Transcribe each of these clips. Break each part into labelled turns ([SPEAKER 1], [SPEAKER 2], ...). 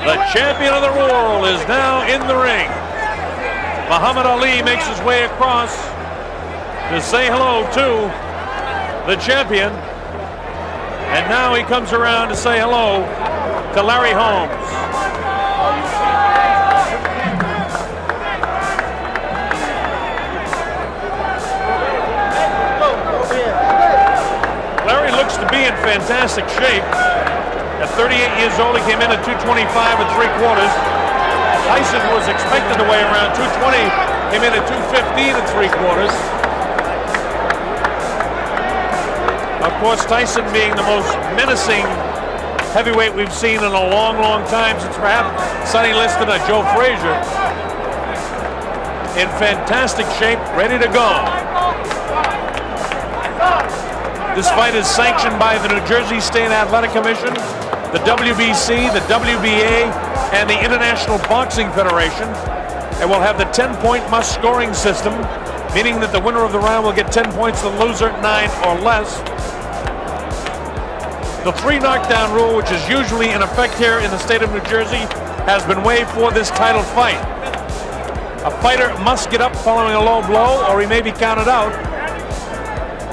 [SPEAKER 1] The champion of the world is now in the ring. Muhammad Ali makes his way across to say hello to the champion. And now he comes around to say hello to Larry Holmes. Larry looks to be in fantastic shape. At 38 years old, he came in at 225 and three quarters. Tyson was expected to weigh around 220, came in at 215 and three quarters. Of course, Tyson being the most menacing heavyweight we've seen in a long, long time since perhaps Sonny Liston or Joe Frazier. In fantastic shape, ready to go. This fight is sanctioned by the New Jersey State Athletic Commission, the WBC, the WBA, and the International Boxing Federation. And we'll have the 10-point must scoring system, meaning that the winner of the round will get 10 points, the loser 9 or less. The three knockdown rule, which is usually in effect here in the state of New Jersey, has been waived for this title fight. A fighter must get up following a low blow or he may be counted out.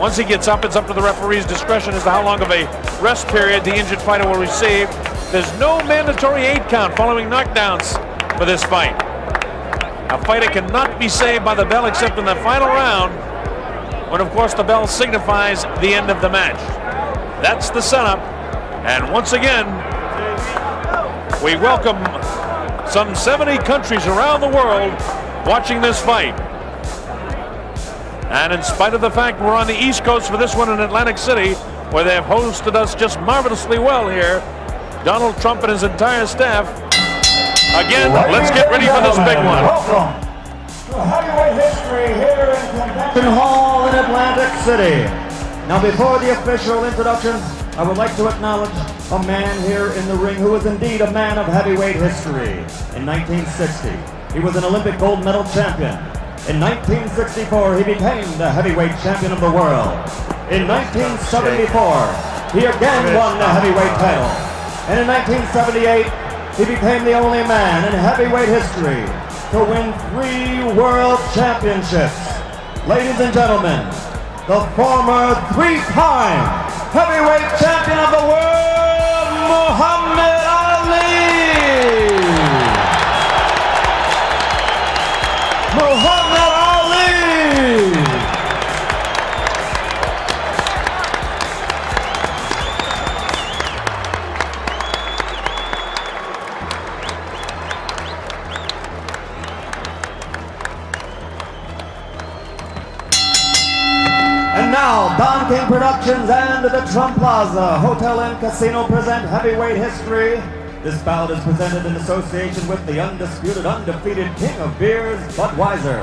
[SPEAKER 1] Once he gets up, it's up to the referee's discretion as to how long of a rest period the injured fighter will receive. There's no mandatory eight count following knockdowns for this fight. A fighter cannot be saved by the bell except in the final round, when of course the bell signifies the end of the match. That's the setup. And once again, we welcome some 70 countries around the world watching this fight. And in spite of the fact we're on the East Coast for this one in Atlantic City, where they have hosted us just marvelously well here, Donald Trump and his entire staff. Again, let's get ready for this big one.
[SPEAKER 2] Welcome to heavyweight history here in Convention Hall in Atlantic City. Now, before the official introduction, I would like to acknowledge a man here in the ring who is indeed a man of heavyweight history. In 1960, he was an Olympic gold medal champion. In 1964, he became the heavyweight champion of the world. In 1974, he again won the heavyweight title. And in 1978, he became the only man in heavyweight history to win three world championships. Ladies and gentlemen, the former three-time heavyweight champion of the world, Muhammad Ali. Muhammad King Productions and the Trump Plaza Hotel and Casino present Heavyweight History. This bout is presented in association with the undisputed, undefeated king of beers, Budweiser.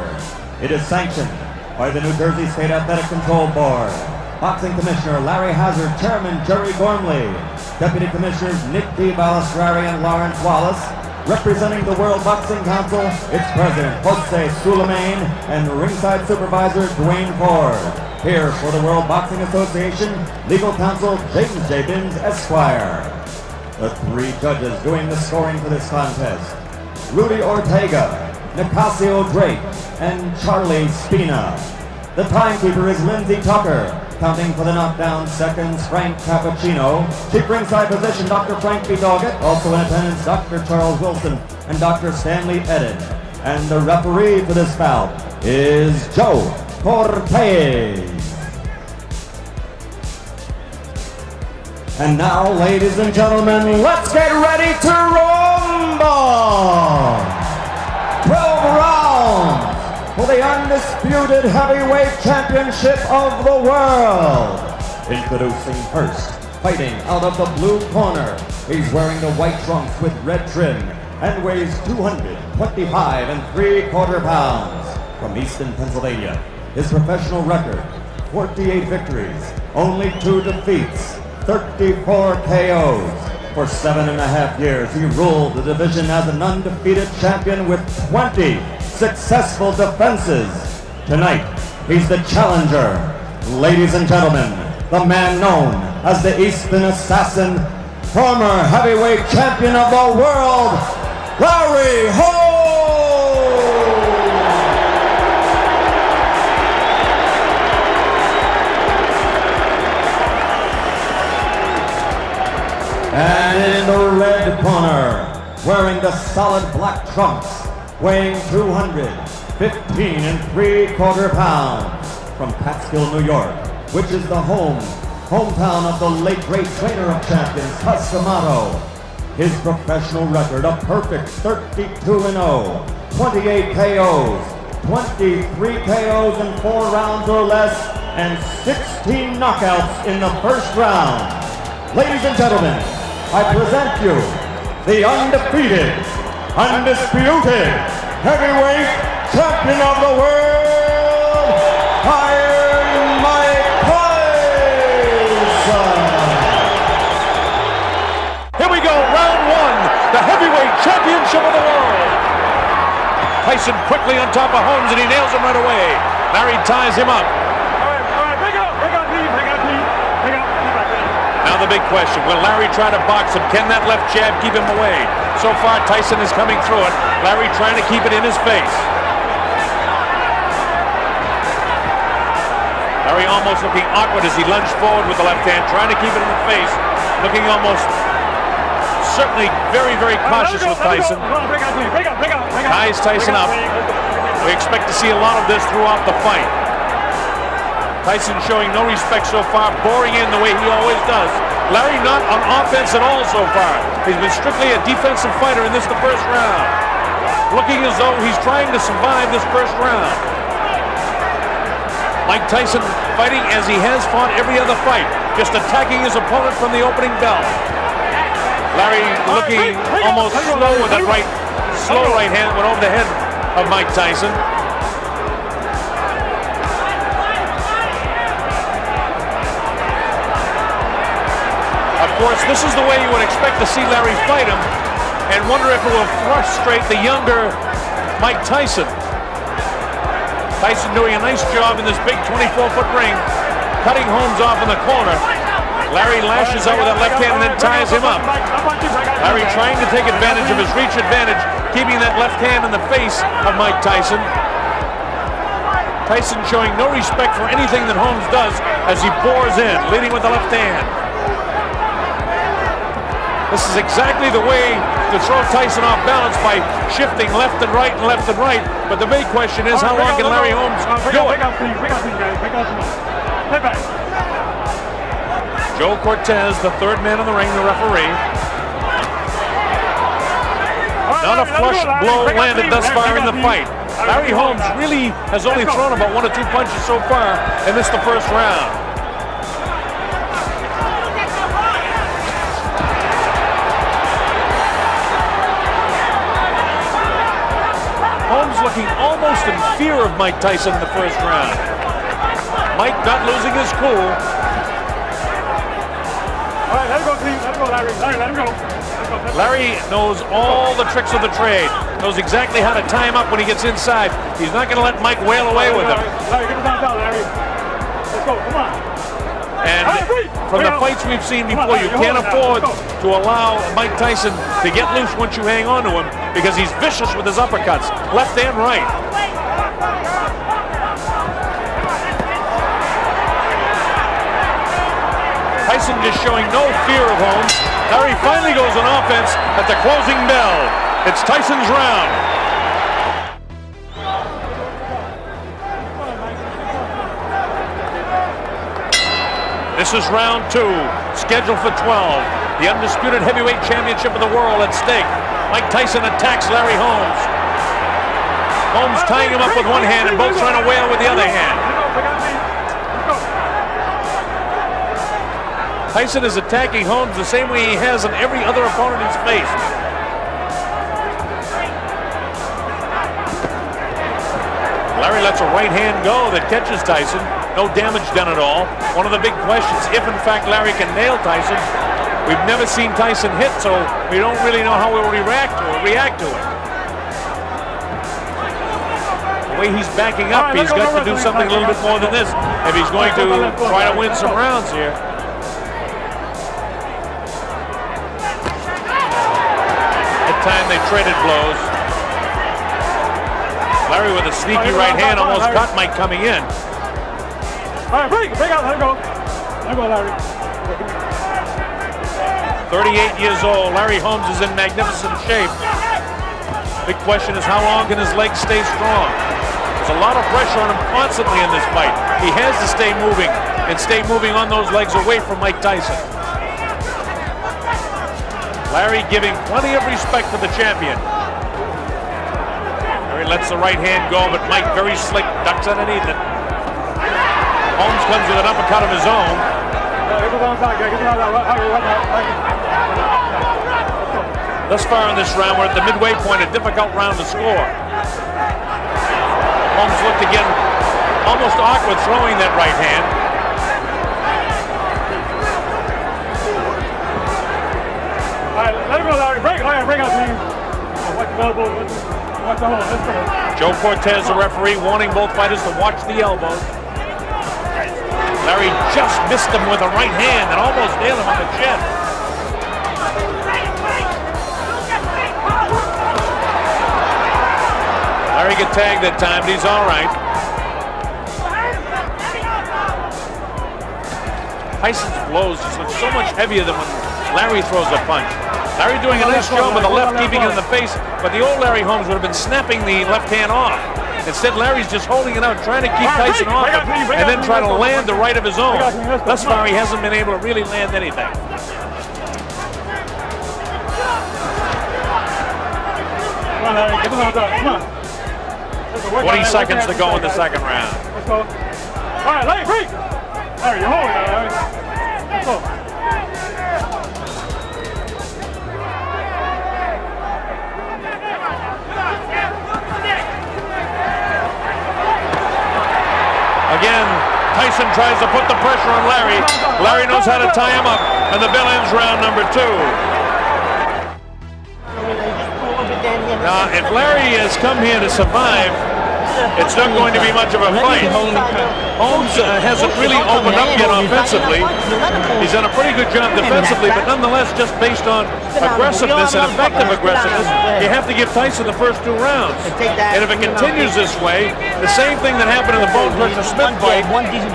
[SPEAKER 2] It is sanctioned by the New Jersey State Athletic Control Board. Boxing Commissioner Larry Hazzard, Chairman Jerry Gormley, Deputy Commissioners Nick D. Balistrari and Lawrence Wallace, Representing the World Boxing Council, its president, Jose Sulaimán, and ringside supervisor, Duane Ford. Here for the World Boxing Association, legal counsel, James J. Binns, Esquire. The three judges doing the scoring for this contest, Rudy Ortega, Nicasio Drake, and Charlie Spina. The timekeeper is Lindsey Tucker. Counting for the knockdown seconds, Frank Cappuccino. Chief ringside position, Dr. Frank B. Doggett. Also in attendance, Dr. Charles Wilson and Dr. Stanley Eden. And the referee for this bout is Joe Cortez. And now, ladies and gentlemen, let's get ready to rumble! 12 rounds for the undisputed heavyweight championship of the world. Introducing first, fighting out of the blue corner. He's wearing the white trunks with red trim and weighs 225 and three quarter pounds. From Easton, Pennsylvania, his professional record, 48 victories, only two defeats, 34 KOs. For seven and a half years, he ruled the division as an undefeated champion with 20 successful defenses. Tonight, he's the challenger. Ladies and gentlemen, the man known as the Easton Assassin, former heavyweight champion of the world, Larry Holmes. And in the red corner, wearing the solid black trunks, weighing 215 and three quarter pounds, from Catskill, New York, which is the home, hometown of the late great trainer of champions, Cus D'Amato. His professional record, a perfect 32-0, 28 KOs, 23 KOs in four rounds or less, and 16 knockouts in the first round. Ladies and gentlemen, I present you the undefeated, undisputed heavyweight champion of the world, Iron Mike Tyson.
[SPEAKER 1] Here we go, round one, the heavyweight championship of the world. Tyson quickly on top of Holmes and he nails him right away. Larry ties him up. Now the big question, will Larry try to box him? Can that left jab keep him away? So far, Tyson is coming through it. Larry trying to keep it in his face. Larry almost looking awkward as he lunged forward with the left hand, trying to keep it in the face, looking almost certainly very, very cautious with Tyson. Ties Tyson up. We expect to see a lot of this throughout the fight. Tyson showing no respect so far, boring in the way he always does. Larry not on offense at all so far. He's been strictly a defensive fighter in this the first round. Looking as though he's trying to survive this first round. Mike Tyson fighting as he has fought every other fight, just attacking his opponent from the opening bell. Larry looking almost slow with that right, slow right hand went over the head of Mike Tyson. Course, this is the way you would expect to see Larry fight him and wonder if it will frustrate the younger Mike Tyson. Tyson doing a nice job in this big 24-foot ring, cutting Holmes off in the corner. Larry lashes out with that left hand and then ties him up. Larry trying to take advantage of his reach advantage, keeping that left hand in the face of Mike Tyson. Tyson showing no respect for anything that Holmes does as he bores in, leading with the left hand. This is exactly the way to throw Tyson off balance by shifting left and right and left and right. But the big question is, how long can Larry Holmes do it? Joe Cortez, the third man in the ring, the referee. Not a flush blow landed thus far in the fight. Larry Holmes really has only thrown about one or two punches so far and missed the first round. Looking almost in fear of Mike Tyson in the first round. Mike not losing his cool.
[SPEAKER 3] All right, let him go, Steve. Let him go, Larry. Larry, let him go. Let go. Let him
[SPEAKER 1] Larry knows all the tricks of the trade. Knows exactly how to tie him up when he gets inside. He's not going to let Mike wail away with him.
[SPEAKER 3] Larry, get him down, Larry. Let's go. Come on.
[SPEAKER 1] And from the fights we've seen before, you can't afford to allow Mike Tyson to get loose once you hang on to him because he's vicious with his uppercuts, left and right. Tyson just showing no fear of Holmes. Larry finally goes on offense at the closing bell. It's Tyson's round. This is round two, scheduled for 12. The undisputed heavyweight championship of the world at stake. Mike Tyson attacks Larry Holmes. Holmes tying him up with one hand and both trying to wail with the other hand. Tyson is attacking Holmes the same way he has on every other opponent he's faced. Larry lets a right hand go that catches Tyson. No damage done at all. One of the big questions, if in fact Larry can nail Tyson, we've never seen Tyson hit, so we don't really know how we'll react to it. React to it. The way he's backing up, he's got to do something a little bit more than this if he's going to try to win some rounds here. It time they traded blows. Larry with a sneaky right hand almost caught Mike coming in.
[SPEAKER 3] All right, break, break out. Let him go. Let him go, Larry.
[SPEAKER 1] 38 years old. Larry Holmes is in magnificent shape. Big question is how long can his legs stay strong? There's a lot of pressure on him constantly in this fight. He has to stay moving and stay moving on those legs away from Mike Tyson. Larry giving plenty of respect to the champion. Larry lets the right hand go, but Mike very slick ducks underneath it. Holmes comes with an uppercut of his own. Thus far in this round, we're at the midway point, a difficult round to score. Holmes looked again almost awkward throwing that right hand.
[SPEAKER 3] All right, let him go, Larry. Break, Larry, break please. Watch the elbow. Watch the hole. Let's go.
[SPEAKER 1] Joe Cortez, the referee, warning both fighters to watch the elbows. Larry just missed him with a right hand and almost nailed him on the chin. Larry get tagged that time, but he's all right. Tyson's blows just look so much heavier than when Larry throws a punch. Larry doing a nice job with the left, keeping it in the face, but the old Larry Holmes would have been snapping the left hand off. Instead, Larry's just holding it out, trying to keep Tyson off
[SPEAKER 3] break
[SPEAKER 1] it,
[SPEAKER 3] out, please, break
[SPEAKER 1] and then trying to land the right of his own.
[SPEAKER 3] Break out, please, let's go.
[SPEAKER 1] Thus far, he hasn't been able to really land anything.
[SPEAKER 3] Come on, Larry. Get him on. Come on. Let's go. Work
[SPEAKER 1] 20 seconds to go in the second round.
[SPEAKER 3] Let's go. All right, Larry, break. Larry, you're holding it, Larry. Let's go.
[SPEAKER 1] Again, Tyson tries to put the pressure on Larry. Larry knows how to tie him up, and the bell ends round number two. Now, if Larry has come here to survive, it's not going to be much of a fight. Holmes uh, hasn't really opened up yet offensively. He's done a pretty good job defensively, but nonetheless, just based on aggressiveness and effective aggressiveness, you have to give Tyson the first two rounds. And if it continues this way, the same thing that happened in the Bone Crusher Smith fight,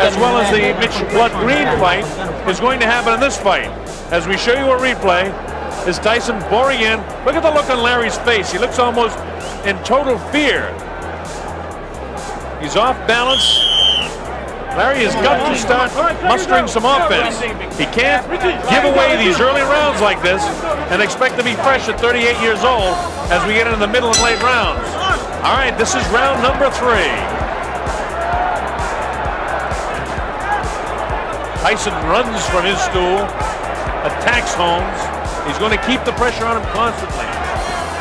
[SPEAKER 1] as well as the Mitch Blood Green fight, is going to happen in this fight. As we show you a replay, is Tyson boring in. Look at the look on Larry's face. He looks almost in total fear. He's off balance. Larry has got to start mustering some offense. He can't give away these early rounds like this and expect to be fresh at 38 years old as we get into the middle and late rounds. All right, this is round number three. Tyson runs from his stool, attacks Holmes. He's going to keep the pressure on him constantly.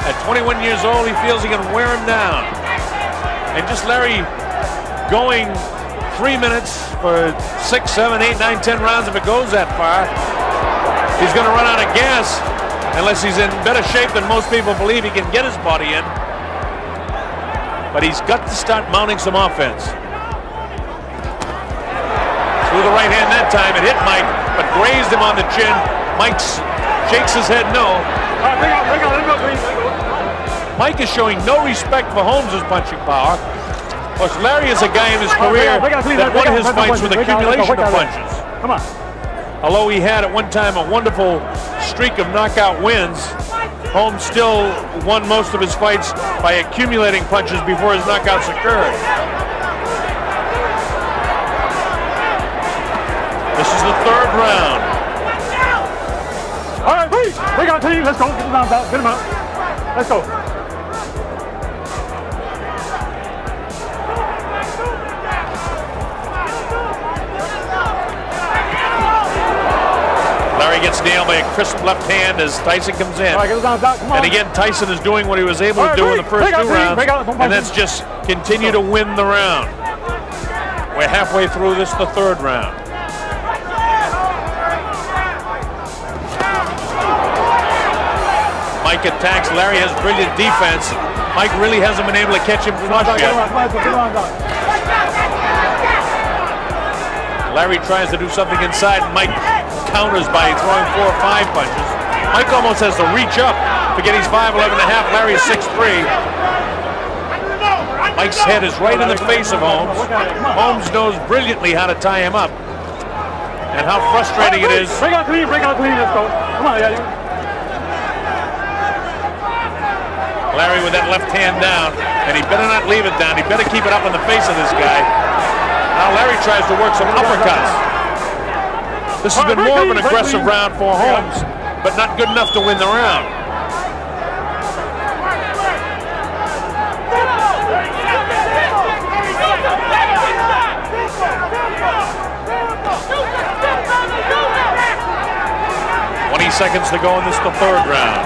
[SPEAKER 1] At 21 years old, he feels he can wear him down. And just Larry going three minutes for six, seven, eight, nine, ten rounds if it goes that far. He's going to run out of gas unless he's in better shape than most people believe he can get his body in. But he's got to start mounting some offense. Through the right hand that time, it hit Mike, but grazed him on the chin. Mike shakes his head no.
[SPEAKER 3] All right, break out, break out. Let him go, please. Let him go.
[SPEAKER 1] Mike is showing no respect for Holmes' punching power. Course, Larry is a guy in his career
[SPEAKER 3] break out, please,
[SPEAKER 1] that won his fights with
[SPEAKER 3] break out, break out,
[SPEAKER 1] accumulation of punches.
[SPEAKER 3] Come on.
[SPEAKER 1] Although he had at one time a wonderful streak of knockout wins, Holmes still won most of his fights by accumulating punches before his knockouts occurred. This is the third round.
[SPEAKER 3] All right, please. Break out, team. Let's go. Get him out. Get him out. Let's go.
[SPEAKER 1] Gets nailed by a crisp left hand as Tyson comes in.
[SPEAKER 3] Right, out. Come.
[SPEAKER 1] And again, Tyson is doing what he was able
[SPEAKER 3] All
[SPEAKER 1] to
[SPEAKER 3] right,
[SPEAKER 1] do in the first
[SPEAKER 3] break out,
[SPEAKER 1] two rounds,
[SPEAKER 3] out,
[SPEAKER 1] and that's just continue to win the round. We're halfway through this, the third round. Mike attacks. Larry has brilliant defense. Mike really hasn't been able to catch him flush yet.
[SPEAKER 3] out. Come on, get him out.
[SPEAKER 1] Larry tries to do something inside, Mike counters by throwing four or five punches. Mike almost has to reach up Forget he's 5'11 and a half. Larry's 6'3. Mike's head is right in the face of Holmes. Holmes knows brilliantly how to tie him up and how frustrating it is.
[SPEAKER 3] Break out clean, break out clean, let's go. Come on, yeah.
[SPEAKER 1] Larry with that left hand down, and he better not leave it down. He better keep it up in the face of this guy. Now Larry tries to work some uppercuts. This has been more of an aggressive round for Holmes, but not good enough to win the round. Twenty seconds to go in this the third round.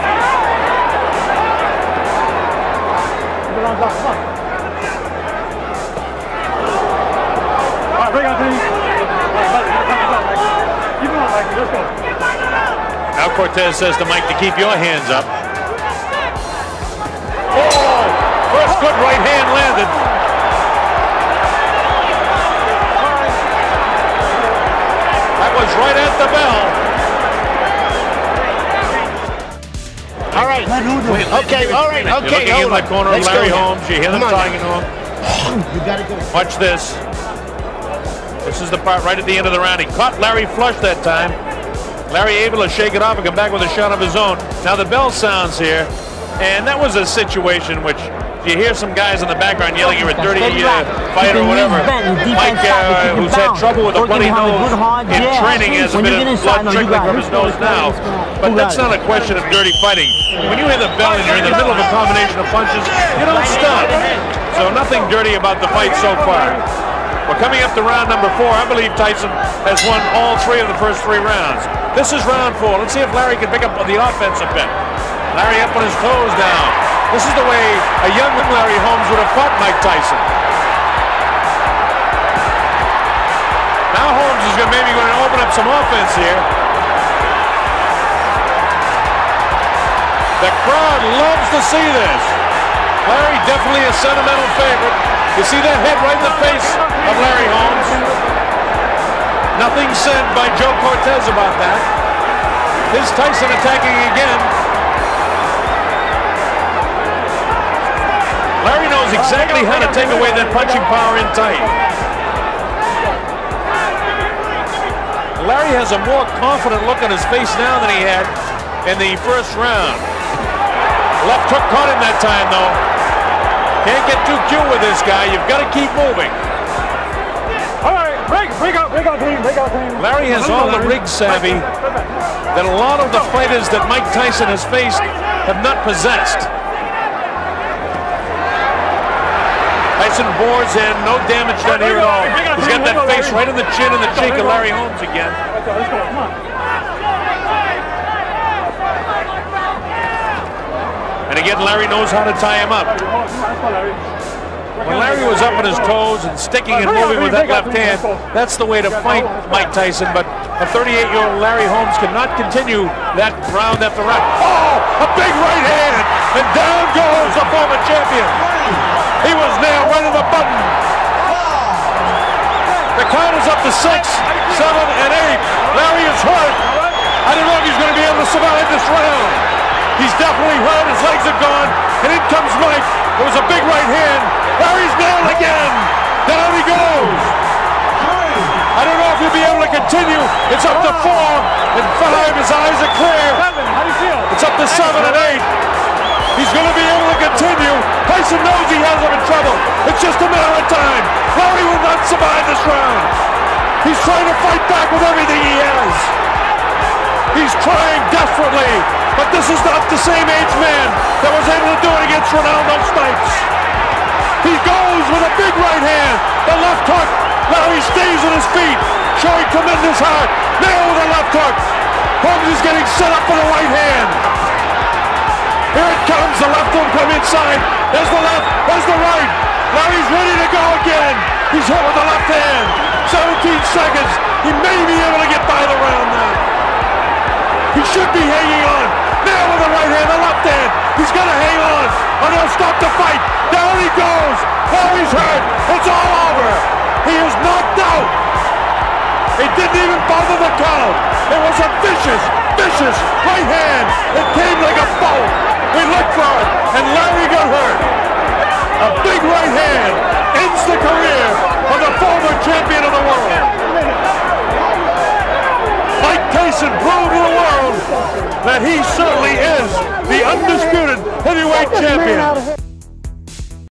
[SPEAKER 1] Now Cortez says to Mike to keep your hands up. Oh! First good right hand landed. That was right at the bell.
[SPEAKER 4] All right. Okay, all right,
[SPEAKER 1] You're
[SPEAKER 4] okay,
[SPEAKER 1] looking in the corner of
[SPEAKER 4] Let's
[SPEAKER 1] Larry. Holmes. You hear them talking to him.
[SPEAKER 4] You gotta go.
[SPEAKER 1] Watch this. This is the part right at the end of the round. He caught Larry flush that time. Larry able to shake it off and come back with a shot of his own. Now the bell sounds here, and that was a situation which you hear some guys in the background yelling you're a dirty uh, fighter or whatever. Mike, uh, who's had trouble with a bloody nose in training, has a bit of blood trickling from his nose now. But that's not a question of dirty fighting. When you hear the bell and you're in the middle of a combination of punches, you don't stop. So nothing dirty about the fight so far. We're coming up to round number four. I believe Tyson has won all three of the first three rounds. This is round four. Let's see if Larry can pick up the offense a bit. Larry up on his toes now. This is the way a young Larry Holmes would have fought Mike Tyson. Now Holmes is gonna, maybe going to open up some offense here. The crowd loves to see this. Larry definitely a sentimental favorite. You see that head right in the face of Larry Holmes. Nothing said by Joe Cortez about that. Here's Tyson attacking again. Larry knows exactly how to take away that punching power in tight. Larry has a more confident look on his face now than he had in the first round. Left hook caught him that time, get too cute with this guy. You've got to keep moving.
[SPEAKER 3] All right, break, break out, break out clean, break out clean.
[SPEAKER 1] Larry has all the rig savvy that a lot of the fighters that Mike Tyson has faced have not possessed. Tyson bores in, no damage done here at all. He's got that face right in the chin and the cheek of Larry Holmes again. And again, Larry knows how to tie him up.
[SPEAKER 3] Come on, let's go, Larry.
[SPEAKER 1] When Larry was up on his toes and sticking and moving with that left hand, that's the way to fight Mike Tyson. But a 38-year-old Larry Holmes cannot continue that round after round. Oh, a big right hand, and down goes the former champion. He was nailed right in the button. The count is up to six, seven, and eight. Larry is hurt. I don't know if he's going to be able to survive this round. He's definitely hurt. His legs are gone. And in comes Mike. It was a big right hand. Larry's nailed again. Down he goes. I don't know if he'll be able to continue. It's up to four and five. His eyes are clear.
[SPEAKER 3] Seven, how do you feel?
[SPEAKER 1] It's up to seven and eight. He's going to be able to continue. Tyson knows he has him in trouble. It's just a matter of time. Larry will not survive this round. He's trying to fight back with everything he has. He's trying desperately, but this is not the same age man that was able to do it against Renaldo Snipes. He goes with a big right hand, the left hook. Now he stays on his feet, showing tremendous heart. Now with a left hook. Holmes is getting set up for the right hand. Here it comes. The left will come inside. There's the left. There's the right. Now he's ready to go again. He's hit with the left hand. 17 seconds. He may be able to get by the round now. He should be hanging on. Now with the right hand, the left hand. He's going to hang on or they'll stop the fight. Down he goes. Larry's hurt. It's all over. He is knocked out. It didn't even bother the count. It was a vicious, vicious right hand. It came like a bolt. We looked for it, and Larry got hurt. A big right hand ends the career of the former champion of the world. Tyson proved to the world that he certainly is the undisputed heavyweight champion.